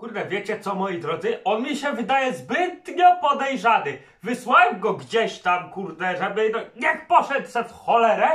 Kurde, wiecie co, moi drodzy? On mi się wydaje zbytnio podejrzany. Wysłałem go gdzieś tam, kurde, żeby, no, niech poszedł se w cholerę,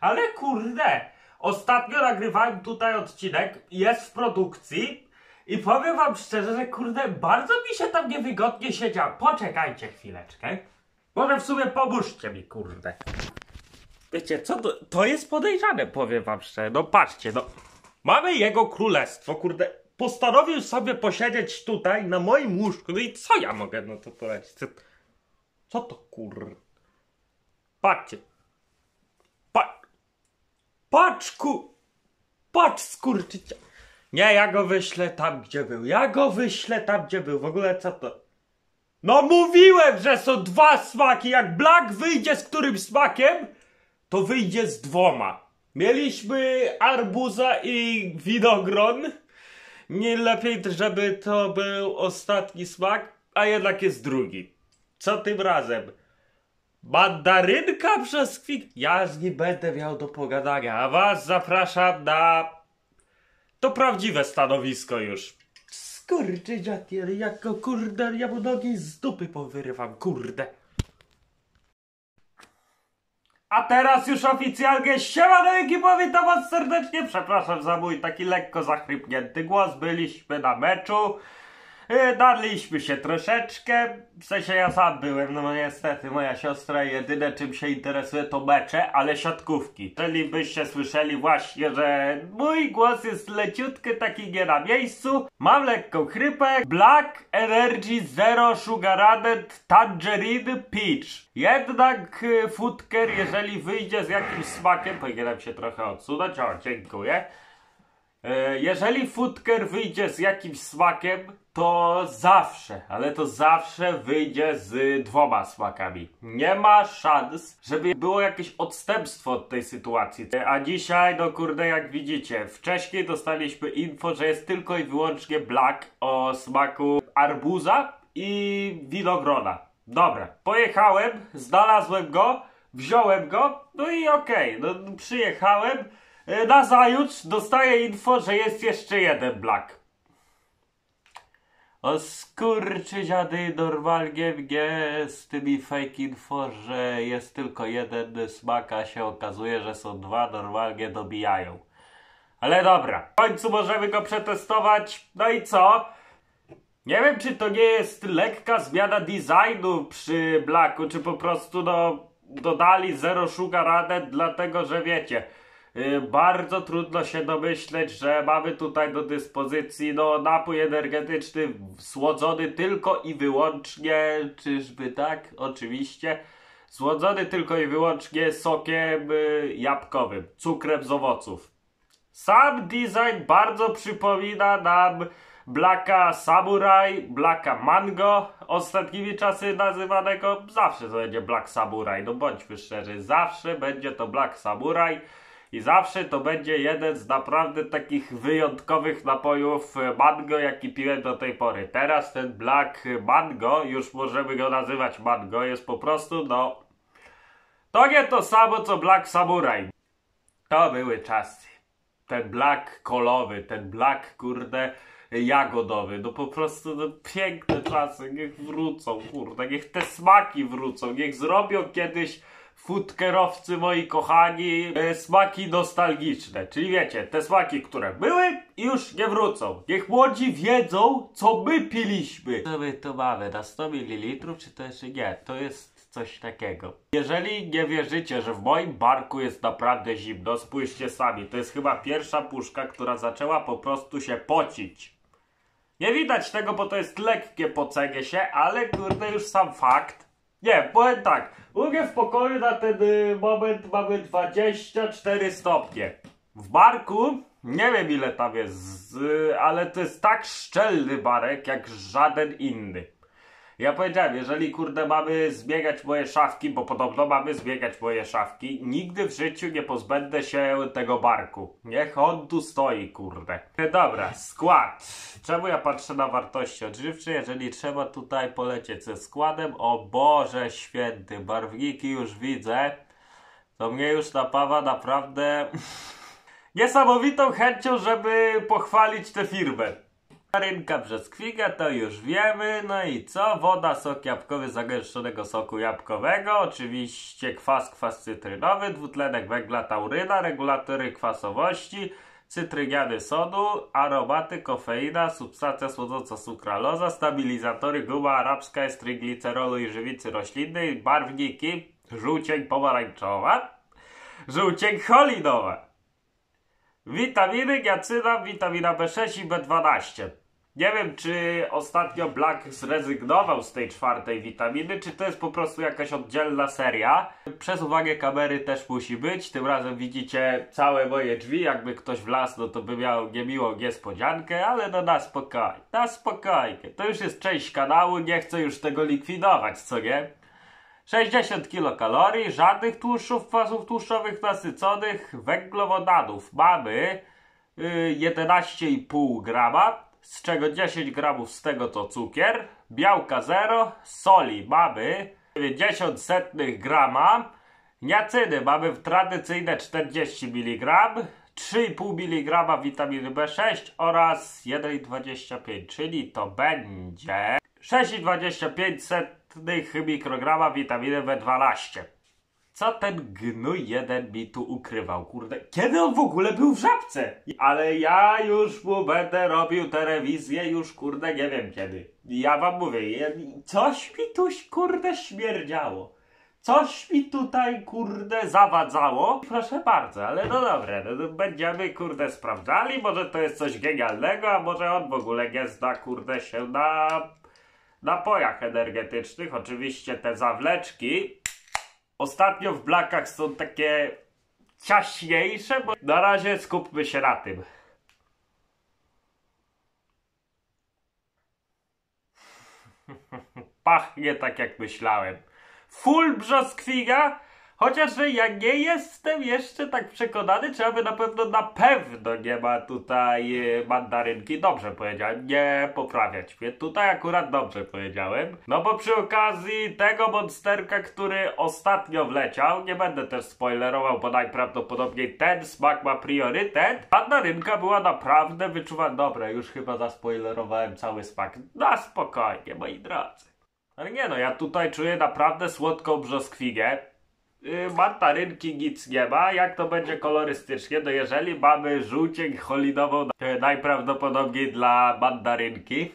ale kurde, ostatnio nagrywałem tutaj odcinek, jest w produkcji i powiem wam szczerze, że kurde, bardzo mi się tam niewygodnie siedział. Poczekajcie chwileczkę. Może w sumie pomóżcie mi, kurde. Wiecie, co to, to jest podejrzane, powiem wam szczerze. No patrzcie, no. Mamy jego królestwo, kurde. Postanowił sobie posiedzieć tutaj na moim łóżku. No i co ja mogę no to powiedzieć? Co, to kur... Patrzcie. Pa... Patrz ku... Patrz skurczycie. Nie, ja go wyślę tam, gdzie był. Ja go wyślę tam, gdzie był. W ogóle co to? No mówiłem, że są dwa smaki. Jak Black wyjdzie z którymś smakiem, to wyjdzie z dwoma. Mieliśmy arbuza i winogron. Nie lepiej, żeby to był ostatni smak, a jednak jest drugi. Co tym razem? Mandarynka przez kwit. Ja z nim będę miał do pogadania, a was zapraszam na to prawdziwe stanowisko już. Skurczy dziatier, jako kurde, ja mu nogi z dupy powyrywam, kurde. A teraz już oficjalnie siemano ekipa, witam was serdecznie, przepraszam za mój taki lekko zachrypnięty głos, byliśmy na meczu, darliśmy się troszeczkę, w sensie ja sam byłem, no niestety moja siostra jedyne czym się interesuje to mecze, ale siatkówki. Jeżeli byście słyszeli właśnie, że mój głos jest leciutki, taki nie na miejscu, mam lekką chrypę, Black Energy Zero Sugar Added Tangerine Peach. Jednak y, Foodker, jeżeli wyjdzie z jakimś smakiem, powinienem się trochę odsunąć, o dziękuję. E, Jeżeli Foodker wyjdzie z jakimś smakiem, to zawsze, ale to zawsze wyjdzie z dwoma smakami. Nie ma szans, żeby było jakieś odstępstwo od tej sytuacji. A dzisiaj, no kurde, jak widzicie, wcześniej dostaliśmy info, że jest tylko i wyłącznie black o smaku arbuza i winogrona. Dobra, pojechałem, znalazłem go, wziąłem go, no i okej, no przyjechałem. E, Nazajutrz dostaję info, że jest jeszcze jeden black. O skurczy dziady normalnie mnie z tymi fake info, że jest tylko jeden smak, a się okazuje, że są dwa, normalnie dobijają. Ale dobra, w końcu możemy go przetestować. No i co? Nie wiem, czy to nie jest lekka zmiana designu przy Blacku, czy po prostu no dodali Zero Sugar Added, dlatego że wiecie, bardzo trudno się domyśleć, że mamy tutaj do dyspozycji no napój energetyczny słodzony tylko i wyłącznie, czyżby tak? Oczywiście. Słodzony tylko i wyłącznie sokiem yy, jabłkowym, cukrem z owoców. Sam design bardzo przypomina nam Blacka Samurai, Blacka Mango, ostatnimi czasy nazywanego zawsze to będzie Black Samurai, no bądźmy szczerzy, zawsze będzie to Black Samurai i zawsze to będzie jeden z naprawdę takich wyjątkowych napojów e, mango, jaki piłem do tej pory. Teraz ten Black Mango, już możemy go nazywać mango, jest po prostu no... To nie to samo co Black Samurai. To były czasy. Ten black kolowy, ten black kurde jagodowy, no po prostu no, piękne czasy, niech wrócą, kurde, niech te smaki wrócą, niech zrobią kiedyś foodkerowcy moi kochani e, smaki nostalgiczne, czyli wiecie, te smaki, które były i już nie wrócą. Niech młodzi wiedzą, co my piliśmy. Co my tu mamy, na 100 ml, czy to jeszcze nie, to jest coś takiego. Jeżeli nie wierzycie, że w moim barku jest naprawdę zimno, spójrzcie sami. To jest chyba pierwsza puszka, która zaczęła po prostu się pocić. Nie widać tego, bo to jest lekkie pocenie się, ale kurde już sam fakt. Nie, powiem tak. U mnie w pokoju na ten y, moment mamy 24 stopnie. W barku nie wiem ile tam jest, ale to jest tak szczelny barek jak żaden inny. Ja powiedziałem, jeżeli kurde mamy zbiegać moje szafki, bo podobno mamy zbiegać moje szafki, nigdy w życiu nie pozbędę się tego barku. Niech on tu stoi, kurde. E, Dobra, skład. Czemu ja patrzę na wartości odżywcze, jeżeli trzeba tutaj polecieć ze składem? O Boże święty, barwniki już widzę. To mnie już napawa naprawdę niesamowitą chęcią, żeby pochwalić tę firmę. Rynka brzoskwinka to już wiemy, no i co? Woda, sok jabłkowy zagęszczonego soku jabłkowego, oczywiście kwas, kwas cytrynowy, dwutlenek węgla, tauryna, regulatory kwasowości, cytryniany sodu, aromaty, kofeina, substancja słodząca sukraloza, stabilizatory, guma arabska, estry glicerolu i żywicy roślinnej, barwniki, żółcień pomarańczowa, żółcień cholinowa. Witaminy, giacyna, witamina B6 i B12. Nie wiem, czy ostatnio Black zrezygnował z tej czwartej witaminy, czy to jest po prostu jakaś oddzielna seria. Przez uwagę kamery też musi być. Tym razem widzicie całe moje drzwi. Jakby ktoś wlazł, no to by miał niemiłą niespodziankę, ale no na spokojnie, na spokojnie. To już jest część kanału, nie chcę już tego likwidować, co nie? 60 kilokalorii, żadnych tłuszczów, kwasów tłuszczowych nasyconych, węglowodanów. Mamy y, 11,5 grama, z czego 10 gramów z tego to cukier, białka 0, soli mamy 90 setnych grama, niacyny mamy tradycyjne 40 mg, 3,5 mg witaminy B6 oraz 1,25, czyli to będzie 6,25 setnych mikrograma witaminy B12. Co ten gnój jeden mi tu ukrywał, kurde? Kiedy on w ogóle był w żabce? Ale ja już mu będę robił telewizję już, kurde, nie wiem kiedy. Ja wam mówię, coś mi tu, kurde, śmierdziało. Coś mi tutaj, kurde, zawadzało. Proszę bardzo, ale no dobra, no, będziemy, kurde, sprawdzali. Może to jest coś genialnego, a może on w ogóle nie zna, kurde, się na napojach energetycznych. Oczywiście te zawleczki Ostatnio w blakach są takie ciaśniejsze, bo na razie skupmy się na tym. Pachnie tak jak myślałem. Full brzoskwiga, chociaż ja nie jestem jeszcze tak przekonany, czy aby na pewno na pewno nie ma tutaj e, mandarynki. Dobrze powiedziałem, nie poprawiać mnie. Tutaj akurat dobrze powiedziałem. No bo przy okazji tego monsterka, który ostatnio wleciał, nie będę też spoilerował, bo najprawdopodobniej ten smak ma priorytet. Mandarynka była naprawdę wyczuwana. Dobra, już chyba zaspoilerowałem cały smak. Na spokojnie, moi drodzy. Ale nie no, ja tutaj czuję naprawdę słodką brzoskwigę. Yy, mandarynki nic nie ma. Jak to będzie kolorystycznie? No jeżeli mamy żółcień cholinową, najprawdopodobniej dla mandarynki.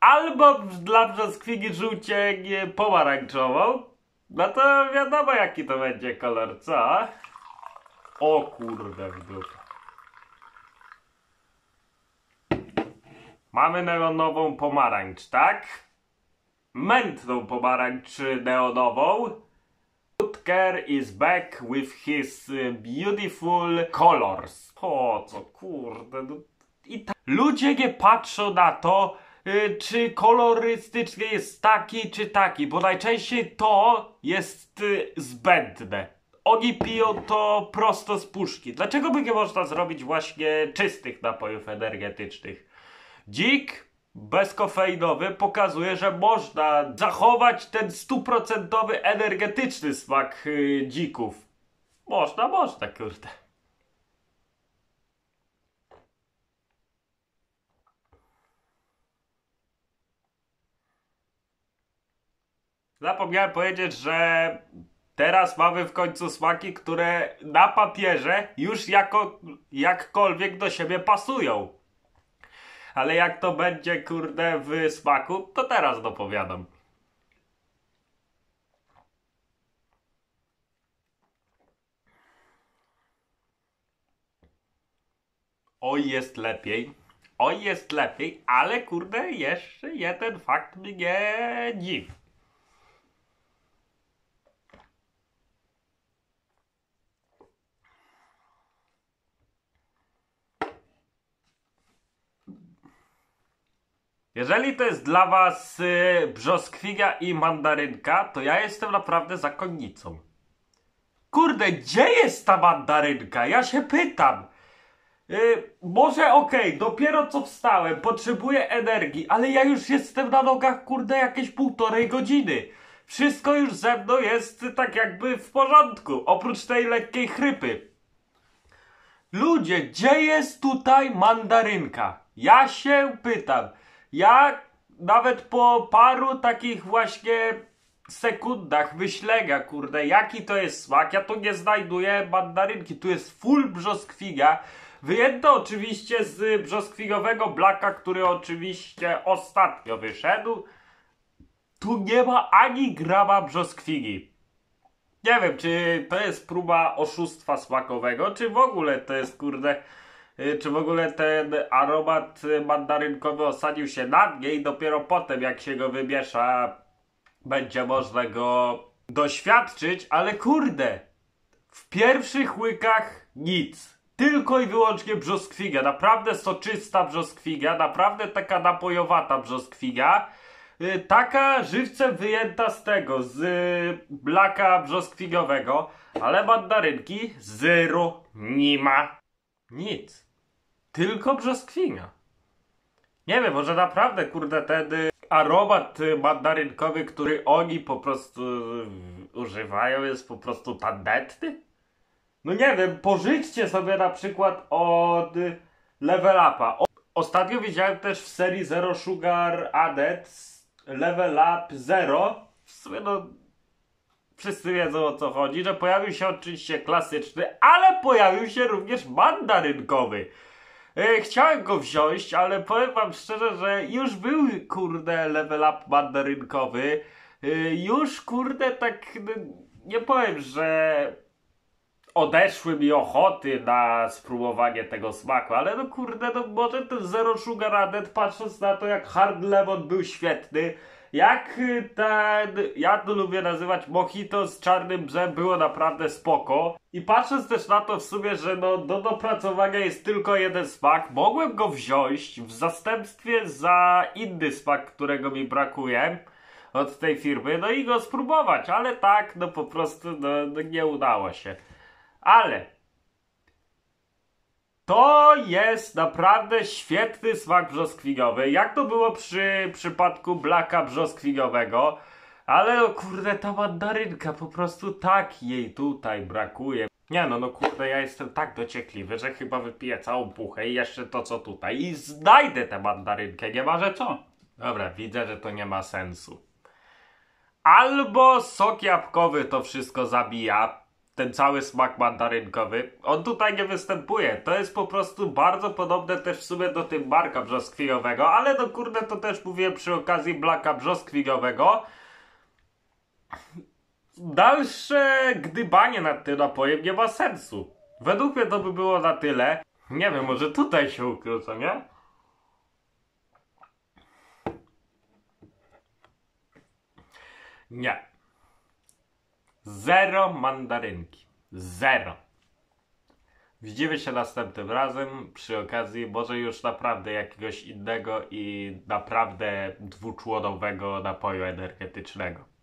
Albo dla brzoskwigi żółcień pomarańczową. No to wiadomo jaki to będzie kolor, co? O kurde w dupę. Mamy neonową pomarańcz, tak? Mętną pomarańcz neonową. Rutger is back with his y, beautiful colors. Po co, kurde. No. I. Ludzie nie patrzą na to, y, czy kolorystycznie jest taki, czy taki, bo najczęściej to jest y, zbędne. Oni piją to prosto z puszki. Dlaczego by nie można zrobić właśnie czystych napojów energetycznych? Dzik bezkofeinowy pokazuje, że można zachować ten stuprocentowy energetyczny smak yy, dzików. Można, można, kurde. Zapomniałem powiedzieć, że teraz mamy w końcu smaki, które na papierze już jako jakkolwiek do siebie pasują. Ale jak to będzie, kurde, w smaku, to teraz dopowiadam. Oj, jest lepiej. Oj, jest lepiej, ale kurde, jeszcze jeden fakt mnie dziwi. Jeżeli to jest dla was y, brzoskwiga i mandarynka, to ja jestem naprawdę zakonnicą. Kurde, gdzie jest ta mandarynka? Ja się pytam. Y, może okej, dopiero co wstałem, potrzebuję energii, ale ja już jestem na nogach, kurde, jakieś półtorej godziny. Wszystko już ze mną jest tak jakby w porządku, oprócz tej lekkiej chrypy. Ludzie, gdzie jest tutaj mandarynka? Ja się pytam. Ja nawet po paru takich właśnie sekundach myślenia, kurde, jaki to jest smak, ja tu nie znajduję mandarynki. Tu jest full brzoskwiga. Wyjęto oczywiście z brzoskwigowego blaka, który oczywiście ostatnio wyszedł. Tu nie ma ani grama brzoskwigi. Nie wiem, czy to jest próba oszustwa smakowego, czy w ogóle to jest, kurde, czy w ogóle ten aromat mandarynkowy osadził się na mnie i dopiero potem, jak się go wymiesza, będzie można go doświadczyć, ale kurde, w pierwszych łykach nic. Tylko i wyłącznie brzoskwiga. Naprawdę soczysta brzoskwiga, naprawdę taka napojowata brzoskwiga. Y, taka żywcem wyjęta z tego, z y, blaka brzoskwigowego, ale mandarynki zero nie ma. Nic. Tylko brzoskwiga. Nie wiem, może naprawdę, kurde, ten aromat mandarynkowy, który oni po prostu używają, jest po prostu tandetny? No nie wiem, pożyczcie sobie na przykład od Level Upa. Ostatnio widziałem też w serii Zero Sugar Added Level Up Zero. W sumie no, wszyscy wiedzą o co chodzi, że pojawił się oczywiście klasyczny, ale pojawił się również mandarynkowy. E, chciałem go wziąć, ale powiem wam szczerze, że już był kurde level up mandarynkowy. E, już kurde tak nie powiem, że odeszły mi ochoty na spróbowanie tego smaku, ale no kurde, no może ten Zero Sugar Added patrząc na to jak Hard Lemon był świetny, jak ten, ja to lubię nazywać mojito z czarnym brzem było naprawdę spoko. I patrząc też na to w sumie, że no, do dopracowania jest tylko jeden smak, mogłem go wziąć w zastępstwie za inny smak, którego mi brakuje od tej firmy, no i go spróbować, ale tak, no po prostu no, no nie udało się. Ale to jest naprawdę świetny smak brzoskwiniowy. Jak to było przy przypadku blaka brzoskwiniowego. Ale no kurde, ta mandarynka po prostu tak jej tutaj brakuje. Nie no, no kurde, ja jestem tak dociekliwy, że chyba wypiję całą puchę i jeszcze to co tutaj. I znajdę tę mandarynkę, nie ma że co. Dobra, widzę, że to nie ma sensu. Albo sok jabłkowy to wszystko zabija, ten cały smak mandarynkowy, on tutaj nie występuje. To jest po prostu bardzo podobne też w sumie do tym barka brzoskwiniowego, ale no kurde, to też mówię przy okazji blaka brzoskwiniowego. Dalsze gdybanie nad tym napojem nie ma sensu. Według mnie to by było na tyle. Nie wiem, może tutaj się ukrył, co nie? Nie. Zero mandarynki. Zero. Widzimy się następnym razem przy okazji może już naprawdę jakiegoś innego i naprawdę dwuczłonowego napoju energetycznego.